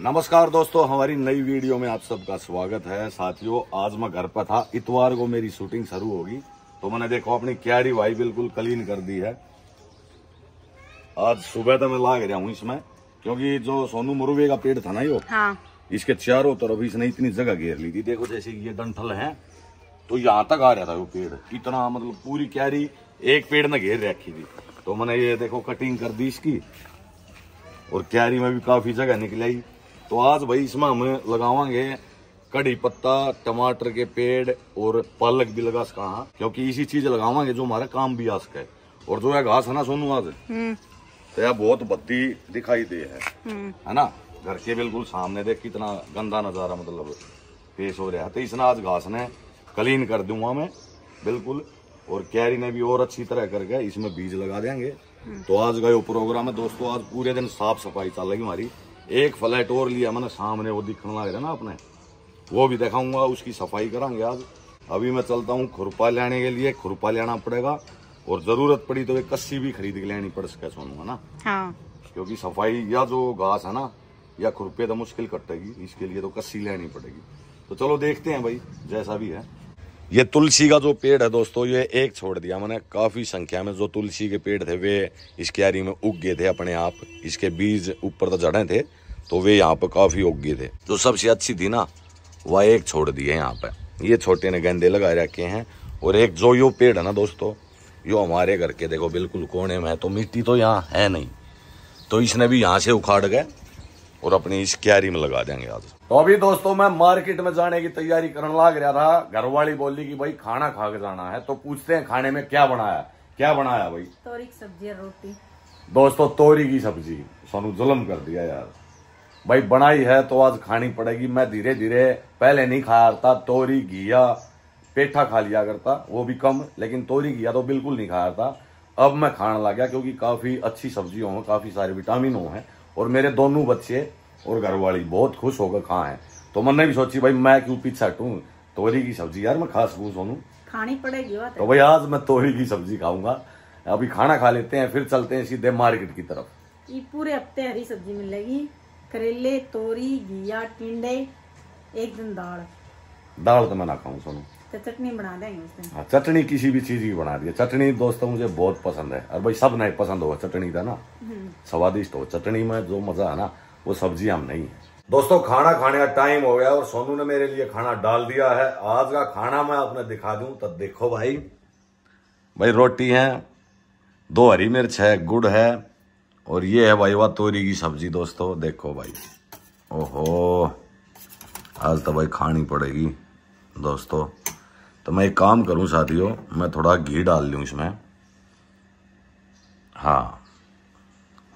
नमस्कार दोस्तों हमारी नई वीडियो में आप सबका स्वागत है। साथियों आज मैं घर पर था इतवार को मेरी शूटिंग शुरू होगी। तो मैंने देखो अपनी क्यारी भाई बिल्कुल क्लीन कर दी है। आज सुबह तो मैं लाग रहा हूँ इसमें क्योंकि जो सोनू मुरुगे का पेड़ था ना यो हाँ। इसके चारों तरफ़ इसने इतनी जगह घेर ली थी। देखो जैसे ये डंठल है तो यहाँ तक आ रहा था वो पेड़। इतना मतलब पूरी क्यारी एक पेड़ ने घेर रखी थी। तो मैंने ये देखो कटिंग कर दी इसकी और क्यारी में भी काफ़ी जगह निकल आई। तो आज भाई इसमें हम लगावांगे कड़ी पत्ता टमाटर के पेड़ और पालक भी लगा सका हाँ। क्योंकि इसी चीज़ लगावांगे जो हमारा काम भी आ सके और जो है घास है ना सोनू आज? हम्म। तो यह बहुत बत्ती दिखाई दे है। हम्म। है ना? घर के बिल्कुल सामने देख कितना गंदा नज़ारा मतलब पेश हो रहा है। तो इसने आज घास ने क्लीन कर दूँगा मैं बिल्कुल। और कैरी ने भी और अच्छी तरह करके इसमें बीज लगा देंगे। तो आज का ये प्रोग्राम है दोस्तों आज पूरे दिन साफ़ सफ़ाई चल रही हमारी। एक फ्लैट और लिया मैंने सामने वो दिखने लग रहा है ना अपने। वो भी दिखाऊँगा उसकी सफ़ाई करांगे आज। अभी मैं चलता हूँ खुरपा लेने के लिए खुरपा लेना पड़ेगा। और ज़रूरत पड़ी तो एक कस्सी भी खरीद के लेनी पड़ सके सोनू है ना। हाँ। क्योंकि सफ़ाई या जो घास है ना या खुरपे तो मुश्किल कटेगी इसके लिए तो कस्सी लेनी पड़ेगी। तो चलो देखते हैं भाई जैसा भी है। ये तुलसी का जो पेड़ है दोस्तों ये एक छोड़ दिया मैंने। काफ़ी संख्या में जो तुलसी के पेड़ थे वे इस क्यारी में उग गए थे अपने आप। इसके बीज ऊपर तो जड़े थे। तो वे यहाँ पे काफ़ी गए थे। जो सबसे अच्छी थी ना वह एक छोड़ दी है यहाँ पे ये छोटे ने गेंदे लगा रखे हैं और एक जो यो पेड़ है ना दोस्तों यो हमारे घर के देखो बिल्कुल कोने में है तो मिट्टी तो यहाँ है नहीं। तो इसने भी यहाँ से उखाड़ गए और अपनी इस क्यारी में लगा देंगे आज। तो अभी दोस्तों मैं मार्केट में जाने की तैयारी करने लग रहा था घर वाली बोली कि भाई खाना खा के जाना है तो पूछते हैं खाने में क्या बनाया क्या बनाया भाई? तोरी की सब्ज़ी रोटी। दोस्तों तोरी की सब्ज़ी सोनू जुलम कर दिया यार। भाई बनाई है तो आज खानी पड़ेगी। मैं धीरे धीरे पहले नहीं खाया था तोरी घिया पेठा खा लिया करता वो भी कम लेकिन तोरी घिया तो बिल्कुल नहीं खाया था अब मैं खाने लग गया क्योंकि काफ़ी अच्छी सब्जियों हैं काफ़ी सारे विटामिन हैं और मेरे दोनों बच्चे और घरवाली बहुत खुश होकर खाए हैं। तो मैंने भी सोची भाई मैं क्यों पीछे हटूं? तोरी की सब्ज़ी यार मैं खास खूस सोनू? खानी पड़ेगी तो भाई आज मैं तोरी की सब्ज़ी खाऊँगा। अभी खाना खा लेते हैं फिर चलते हैं सीधे मार्केट की तरफ़। पूरे हफ़्ते हरी सब्ज़ी मिलेगी। करेले तोरी घिया टिंडे एक दिन दाल। दाल तो मैं ना खाऊं सोनू। तो चटनी बना देंगे उस दिन। हाँ चटनी किसी भी चीज़ की बना दी चटनी दोस्तों मुझे बहुत पसंद है। और भाई सब नहीं पसंद हो चटनी का ना। स्वादिष्ट हो। चटनी में जो मज़ा है ना वो सब्ज़ियाँ हम नहीं है। दोस्तों खाना खाने का टाइम हो गया और सोनू ने मेरे लिए खाना डाल दिया है। आज का खाना मैं आपने दिखा दूँ तो देखो भाई। भाई रोटी है दो हरी मिर्च है गुड़ है और ये है भाई वाह, तोरी की सब्ज़ी दोस्तों, देखो भाई। ओहो, आज तो भाई खानी पड़ेगी दोस्तों। तो मैं एक काम करूँ साथियों, मैं थोड़ा घी डाल लूँ इसमें। हाँ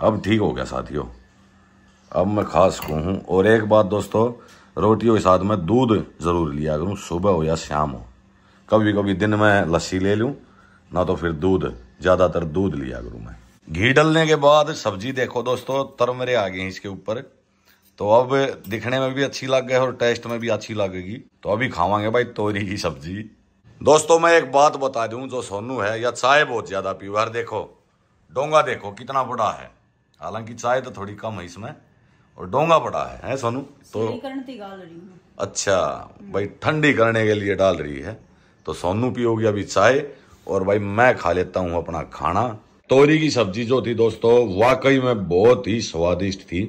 अब ठीक हो गया साथियों। अब मैं खा सकूँ हूँ। और एक बात दोस्तों, रोटियों के साथ में दूध ज़रूर लिया करूँ, सुबह हो या शाम हो। कभी कभी दिन में लस्सी ले लूँ, ना तो फिर दूध, ज़्यादातर दूध लिया करूँ मैं। घी डलने के बाद सब्ज़ी देखो दोस्तों तर मेरे आ गए हैं इसके ऊपर। तो अब दिखने में भी अच्छी लग गई और टेस्ट में भी अच्छी लगेगी। तो अभी खावांगे भाई तोरी की सब्ज़ी। दोस्तों मैं एक बात बता दूँ जो सोनू है या चाय बहुत ज़्यादा पीऊ यार देखो डोंगा देखो कितना बड़ा है। हालाँकि चाय तो थोड़ी कम है इसमें और डोंगा बड़ा है, है सोनू? तो रही हूँ। अच्छा भाई ठंडी करने के लिए डाल रही है। तो सोनू पियोगी अभी चाय और भाई मैं खा लेता हूँ अपना खाना। तोरी की सब्ज़ी जो थी दोस्तों, वाकई में बहुत ही स्वादिष्ट थी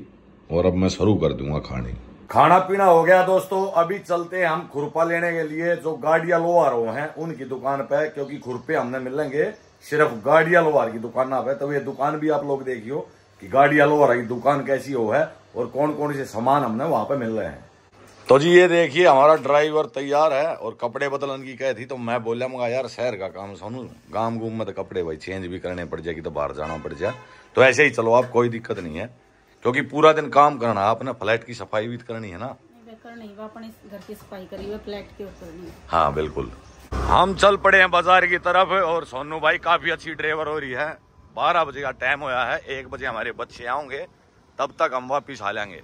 और अब मैं शुरू कर दूँगा खाने। खाना पीना हो गया दोस्तों, अभी चलते हैं हम खुरपा लेने के लिए जो गाड़िया लोहार हो हैं उनकी दुकान पे, क्योंकि खुरपे हमने मिलेंगे सिर्फ़ गाड़िया लोहार की दुकान ना पे तो ये दुकान भी आप लोग देखियो कि गाड़िया लोहार की दुकान कैसी हो है और कौन कौन से सामान हमने वहाँ पे मिल रहे हैं। तो जी ये देखिए हमारा ड्राइवर तैयार है और कपड़े बदलन की कह थी तो मैं बोला मगा यार शहर का काम सोनू गाँव गुम में तो कपड़े भाई चेंज भी करने पड़ जाएगी तो बाहर जाना पड़ जाए। तो ऐसे ही चलो आप कोई दिक्कत नहीं है क्योंकि पूरा दिन काम करना है आपने फ्लैट की सफ़ाई भी करनी है ना। करनी अपने घर की सफ़ाई करी हुई फ्लैट के ऊपर हाँ बिल्कुल। हम चल पड़े हैं बाज़ार की तरफ़ और सोनू भाई काफ़ी अच्छी ड्राइवर हो रही है। बारह बजे का टाइम होया है एक बजे हमारे बच्चे आएँगे तब तक हम वापिस आ लेंगे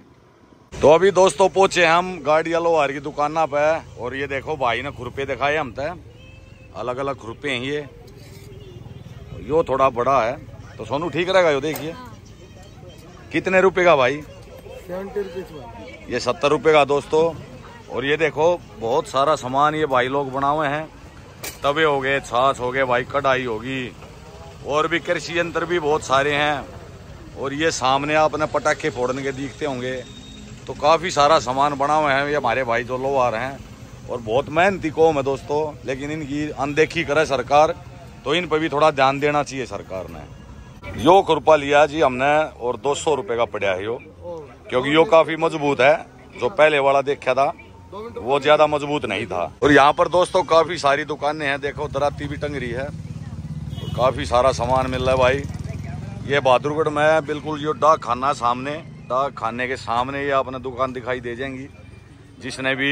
तो अभी दोस्तों पहुँचे हम गाड़ी लोहार की दुकान पे और ये देखो भाई ने खुरपे दिखाए हम तय अलग अलग खुरपे हैं ये। यो थोड़ा बड़ा है। तो सोनू ठीक रहेगा यो देखिए। कितने रुपए का भाई? ये सत्तर रुपये का दोस्तों। और ये देखो बहुत सारा सामान ये भाई लोग बना हुए हैं। तवे हो गए छाछ हो गए भाई कढ़ाई होगी। और भी कृषि यंत्र भी बहुत सारे हैं। और ये सामने आपने पटाखे फोड़ने के दिखते होंगे। तो काफ़ी सारा सामान बना हुआ है। ये हमारे भाई जो लोहार हैं। और बहुत मेहनती कौम है दोस्तों, लेकिन इनकी अनदेखी करे सरकार तो इन पर भी थोड़ा ध्यान देना चाहिए सरकार ने। यो कृपा लिया जी हमने, और दो सौ रुपये का पड़ा है यो। क्योंकि यो काफ़ी मज़बूत है, जो पहले वाला देखा था, वो ज़्यादा मज़बूत नहीं था। और यहाँ पर दोस्तों काफ़ी सारी दुकानें हैं, देखो दराती भी टंग रही है। काफ़ी सारा सामान मिल रहा है भाई। ये बहादुरगढ़ में बिल्कुल जो डाक खाना सामने डाक खाने के सामने ही आपने दुकान दिखाई दे जाएँगी। जिसने भी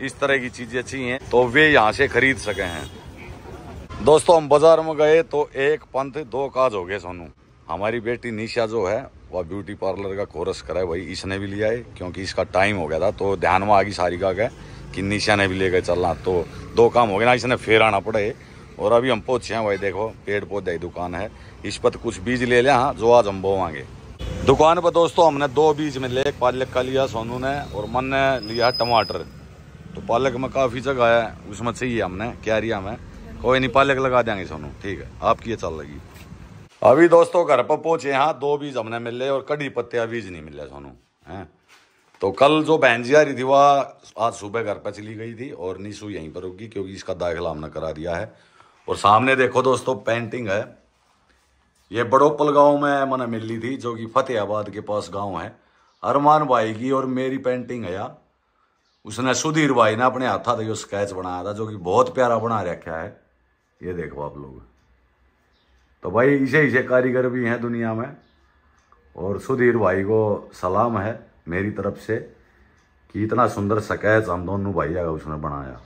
इस तरह की चीज़ें चाहिए तो वे यहाँ से खरीद सके हैं। दोस्तों, हम बाज़ार में गए तो एक पंथ दो काज हो गए सोनू। हमारी बेटी निशा जो है, वह ब्यूटी पार्लर का कोर्स करा है वही इसने भी लिया है, क्योंकि इसका टाइम हो गया था तो ध्यान में आ गई सारी का गए कि निशा ने भी लेकर चलना। तो दो काम हो गए ना, इसने फेर आना पड़े। और अभी हम पहुँचे हैं भाई देखो पेड़ पौधे दुकान है। इस पर कुछ बीज ले लिया हाँ जो आज हम बोवांगे। दुकान पर दोस्तों, हमने दो बीज में ले पालक का लिया सोनू ने और मन ने लिया टमाटर। तो पालक में काफ़ी जगह है, उसमें चाहिए हमने क्यारिया में कोई नहीं, पालक लगा देंगे सोनू, ठीक है। आपकी ये चल लगी अभी दोस्तों, घर पर पहुँचे यहाँ दो बीज हमने मिले और कड़ी पत्तिया बीज नहीं मिले सोनू, हैं। तो कल जो बहन जी आ रही थी वह आज सुबह घर पर चली गई थी और नीसू यहीं पर होगी क्योंकि इसका दाखिला हमने करा दिया है। और सामने देखो दोस्तों पेंटिंग है। ये बड़ोपल गाँव में मैंने मिली थी, जो कि फतेहाबाद के पास गाँव है। अरमान भाई की और मेरी पेंटिंग है यार। उसने सुधीर भाई ने अपने हाथा से स्केच बनाया था, जो कि बहुत प्यारा बना रखा है। ये देखो आप लोग। तो भाई इसे इसे कारीगर भी हैं दुनिया में, और सुधीर भाई को सलाम है मेरी तरफ़ से, कि इतना सुंदर स्केच हम दोनों भाई उसने बनाया।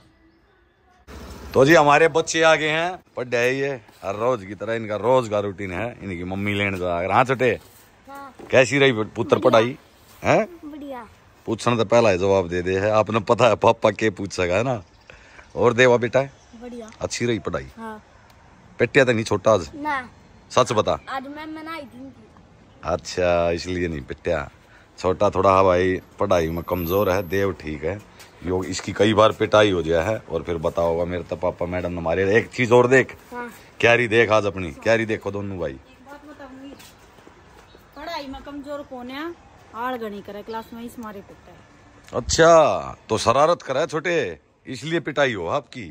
तो जी हमारे बच्चे आ गए हैं। पढ़े है ये हर रोज की तरह इनका रोज का रूटीन है। इनकी मम्मी लेने जा हाँ। छोटे कैसी रही पुत्र पढ़ाई? है? बढ़िया। पूछना तो पहला ही जवाब दे दे है। आपने पता है पापा के पूछेगा है ना? और देवा बेटा बढ़िया। अच्छी रही पढ़ाई? हाँ। पेटिया तो नहीं छोटा आज? ना। सच बता। आज मैं मनाई थी अच्छा इसलिए नहीं पिट्या। छोटा थोड़ा हाँ भाई पढ़ाई में कमज़ोर है। देव ठीक है। योग इसकी कई बार पिटाई हो गया है और फिर बताओगा मेरे तो पापा मैडम ने मारे। एक चीज़ और देख। हाँ। क्यारी देख आज अपनी क्यारी देखो दोनों भाई। पढ़ाई में कमज़ोर कौन है? आड़ गणी करे क्लास में इस मारे पिटता है अच्छा तो शरारत करा छोटे इसलिए पिटाई हो आपकी?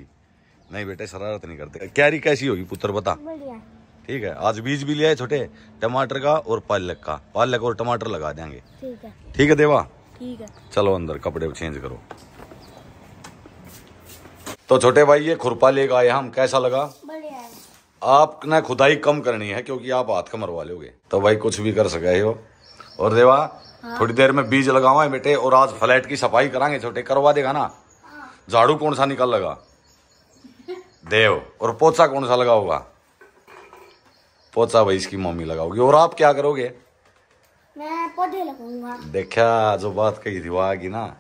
नहीं बेटे शरारत नहीं करते। क्यारी कैसी होगी पुत्र बता। ठीक है आज बीज भी लिया है छोटे टमाटर का और पालक का। पालक और टमाटर लगा देंगे। ठीक है। ठीक है देवा? ठीक है। चलो अंदर कपड़े चेंज करो। तो छोटे भाई ये खुरपा लेकर आए हम कैसा लगा? आपने खुदाई कम करनी है क्योंकि आप हाथ का मरवा लोगे। तो भाई कुछ भी कर सके हो। और देवा हाँ। थोड़ी देर में बीज लगावा है बेटे और आज फ्लैट की सफ़ाई कराएँगे छोटे करवा देगा ना? झाड़ू कौन सा निकल लगा? देव और पोचा कौन सा लगा होगा? पोचा भाई इसकी मम्मी लगाओगी। और आप क्या करोगे? मैं पौधे लगाऊँगा। देखा जो बात कही थी वो आ गई ना।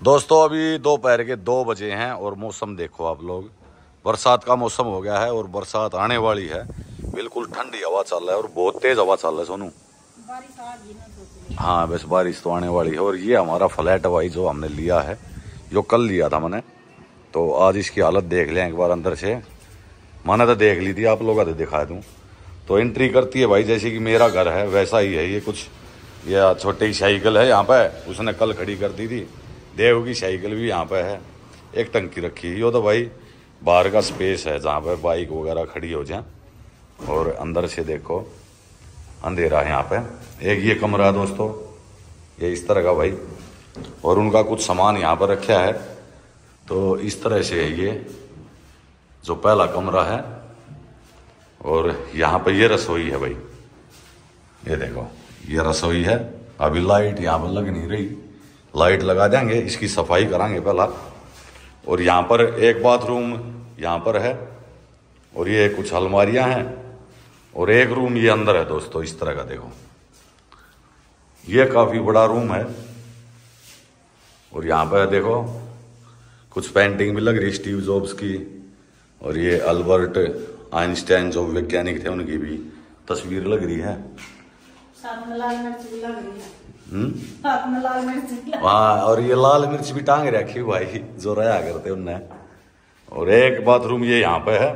दोस्तों अभी दोपहर के दो बजे हैं और मौसम देखो आप लोग। बरसात का मौसम हो गया है और बरसात आने वाली है। बिल्कुल ठंडी हवा चल रहा है और बहुत तेज हवा चल रहा है सोनू। हाँ बस बारिश तो आने वाली है और ये हमारा फ्लैट भाई जो हमने लिया है जो कल लिया था मैंने तो आज इसकी हालत देख लें एक बार अंदर से। मैंने तो देख ली थी आप लोग तो दिखा दूँ। तो एंट्री करती है भाई जैसे कि मेरा घर है वैसा ही है ये कुछ। ये छोटी साइकिल है यहाँ पे उसने कल खड़ी कर दी थी। देव की साइकिल भी यहाँ पर है। एक टंकी रखी है। यो तो भाई बाहर का स्पेस है जहाँ पे बाइक वगैरह खड़ी हो जाए। और अंदर से देखो, अंधेरा है यहाँ पे। एक ये कमरा है दोस्तों, ये इस तरह का भाई। और उनका कुछ सामान यहाँ पर रखा है। तो इस तरह से है ये जो पहला कमरा है। और यहाँ पर ये रसोई है भाई। ये देखो, ये रसोई है। अभी लाइट यहाँ पर लग नहीं रही। लाइट लगा देंगे, इसकी सफ़ाई करांगे पहला। और यहाँ पर एक बाथरूम यहाँ पर है, और ये कुछ अलमारियाँ हैं, और एक रूम ये अंदर है दोस्तों, इस तरह का देखो। ये काफ़ी बड़ा रूम है, और यहाँ पर देखो, कुछ पेंटिंग भी लग रही स्टीव जॉब्स की, और ये अल्बर्ट आइंस्टाइन जो वैज्ञानिक थे, उनकी भी तस्वीर लग रही है। साथ में लाल मिर्च भी लग रही है। हम्म। हाँ। और ये लाल मिर्च भी टांग रखी भाई जो रहा करते उनने। और एक बाथरूम ये यहाँ पे है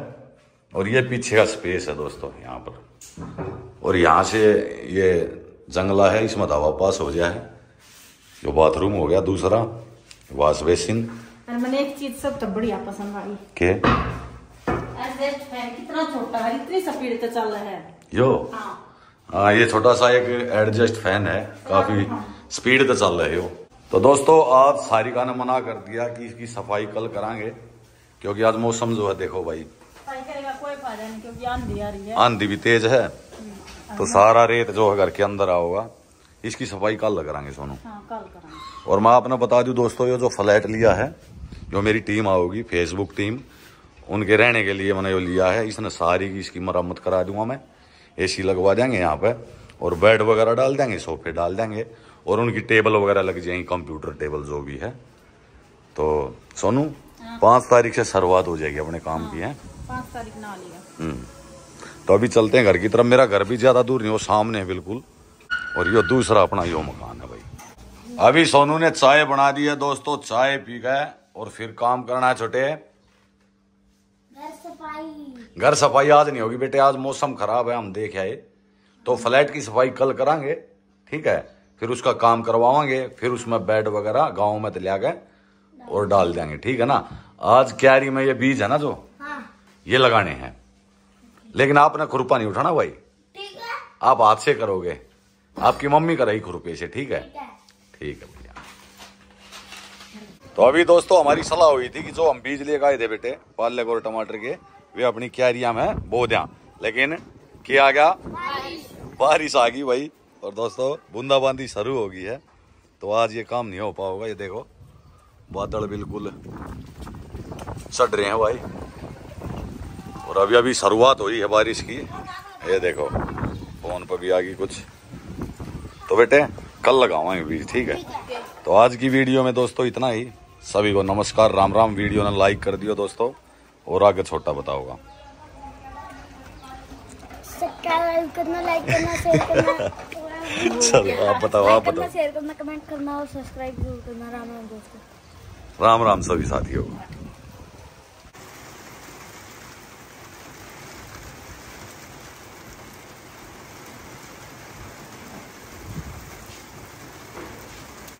और ये पीछे का स्पेस है दोस्तों यहाँ पर। और यहाँ से ये जंगला है इसमें दवा पास हो जाए जो बाथरूम हो गया दूसरा वाश बेसिन। मैंने एक चीज़ सब तो बढ़िया पसंद आई। के? कितना छोटा है इतनी स्पीड से चल रहा है। यो? हाँ। हाँ ये छोटा सा एक एडजस्ट फ़ैन है काफ़ी स्पीड पे चल रहे हो। तो दोस्तों आज सारिका ने मना कर दिया कि इसकी सफ़ाई कल करांगे क्योंकि आज मौसम जो है देखो भाई। सफ़ाई करेगा कोई नहीं क्योंकि आंधी आ रही है। आंधी भी तेज है। तो सारा रेत जो है घर के अंदर आओगा इसकी सफ़ाई कल करांगे सोनू। हाँ कल और मैं आपने बता दूँ दोस्तों ये जो फ्लैट लिया है जो मेरी टीम आओगी फेसबुक टीम उनके रहने के लिए मैंने जो लिया है। इसने सारी की इसकी मरम्मत करा दूँगा मैं। एसी लगवा देंगे यहाँ पे और बेड वगैरह डाल देंगे सोफे डाल देंगे और उनकी टेबल वगैरह लग जाएँगी कंप्यूटर टेबल जो भी है। तो सोनू पाँच तारीख से शुरुआत हो जाएगी अपने काम की है? पाँच तारीख ना लिया हम्म। तो अभी चलते हैं घर की तरफ़। मेरा घर भी ज़्यादा दूर नहीं वो सामने है बिल्कुल। और ये दूसरा अपना यो मकान है भाई। अभी सोनू ने चाय बना दी है दोस्तों चाय पी गए और फिर काम करना है छोटे। घर सफ़ाई आज नहीं होगी बेटे आज मौसम खराब है हम देख आए। तो फ्लैट की सफ़ाई कल करांगे ठीक है? फिर उसका काम करवाएँगे फिर उसमें बेड वगैरह गाँव में तो ले गए और डाल देंगे ठीक है ना? आज क्यारी में ये बीज है ना जो? हाँ। ये लगाने हैं। लेकिन आपने खुरपा नहीं उठाना भाई। ठीक है। आप हाथ से करोगे। आपकी मम्मी कराई खुरपे से ठीक है? ठीक है। ठीक है भैया। तो अभी दोस्तों हमारी सलाह हुई थी कि जो हम बीज लेकर आए थे बेटे पालक और टमाटर के वे अपनी क्यारियाँ में बो दें लेकिन क्या आ गया? बारिश आ गई भाई। और दोस्तों, बूंदाबांदी शुरू हो गई है। तो आज ये काम नहीं हो पाओगा, ये देखो। बादल बिल्कुल चढ़ रहे हैं भाई। और अभी अभी शुरुआत हुई है बारिश की। ये देखो, फ़ोन पर भी आ गई कुछ। तो बेटे, कल लगावाएँगे बीज ठीक है? तो आज की वीडियो में दोस्तों इतना ही। सभी को नमस्कार, राम राम। वीडियो ने लाइक कर दियो दोस्तों। और आगे छोटा बताओगा करना लाइक करना शेयर करना। चलो आप बताओ आप करना बताओ। शेयर करना कमेंट करना और सब्सक्राइब ज़रूर करना। राम राम दोस्तों। राम राम सभी साथियों।